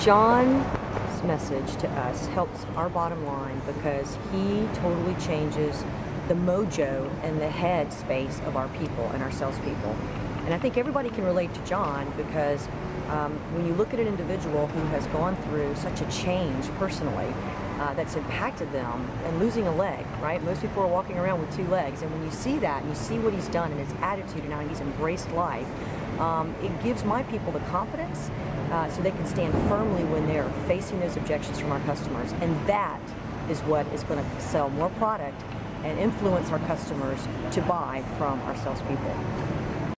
John's message to us helps our bottom line because he totally changes the mojo and the head space of our people and our salespeople. And I think everybody can relate to John because um, when you look at an individual who has gone through such a change personally, uh, that's impacted them and losing a leg, right? Most people are walking around with two legs, and when you see that and you see what he's done and his attitude and how he's embraced life, um, it gives my people the confidence uh, so they can stand firmly when they're facing those objections from our customers. And that is what is going to sell more product and influence our customers to buy from our salespeople.